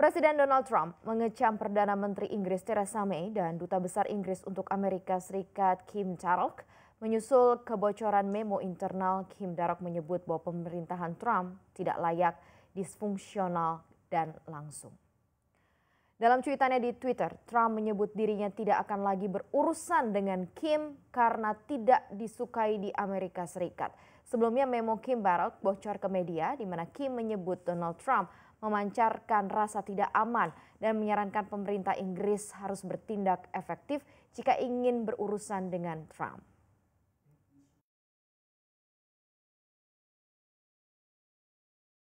Presiden Donald Trump mengecam Perdana Menteri Inggris Theresa May dan Duta Besar Inggris untuk Amerika Serikat Kim Darroch menyusul kebocoran memo internal Kim Darroch menyebut bahwa pemerintahan Trump tidak layak, disfungsional, dan langsung. Dalam cuitannya di Twitter, Trump menyebut dirinya tidak akan lagi berurusan dengan Kim karena tidak disukai di Amerika Serikat. Sebelumnya memo Kim Darroch bocor ke media di mana Kim menyebut Donald Trump memancarkan rasa tidak aman dan menyarankan pemerintah Inggris harus bertindak efektif jika ingin berurusan dengan Trump.